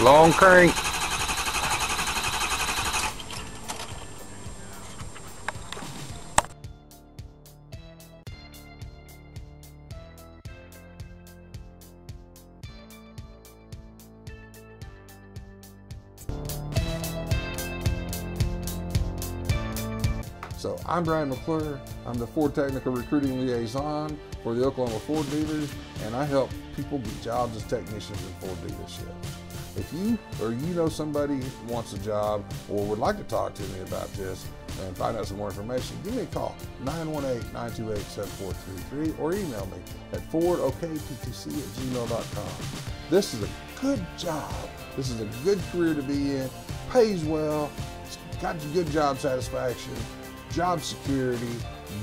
Long crank. So I'm Brad McClure. I'm the Ford Technical Recruiting Liaison for the Oklahoma Ford dealers, and I help people get jobs as technicians in Ford dealerships. If you or you know somebody wants a job or would like to talk to me about this and find out some more information, give me a call, 918-928-7433, or email me at fordokptc at gmail.com. This is a good job. This is a good career to be in, pays well, it's got good job satisfaction, job security.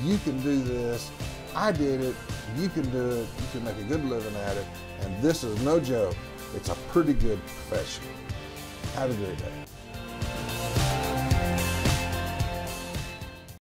You can do this. I did it. You can do it. You can make a good living at it. And this is no joke. It's a pretty good profession. Have a great day.